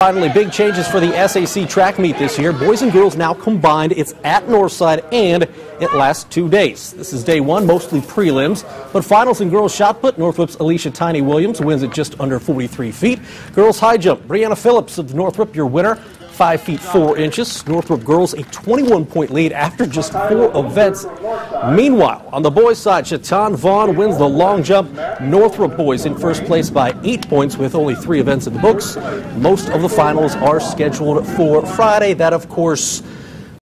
Finally, big changes for the SAC track meet this year. Boys and girls now combined. It's at Northside and it lasts two days. This is day one, mostly prelims, but finals in girls shot put. Northrop's Alicia Tiny Williams wins at just under 43 feet. Girls high jump, Brianna Phillips of Northrop, your winner. 5 feet 4 inches. Northrop girls a 21 point lead after just four events. Meanwhile, on the boys' side, Shatan Vaughn wins the long jump. Northrop boys in first place by 8 points with only three events in the books. Most of the finals are scheduled for Friday. That, of course,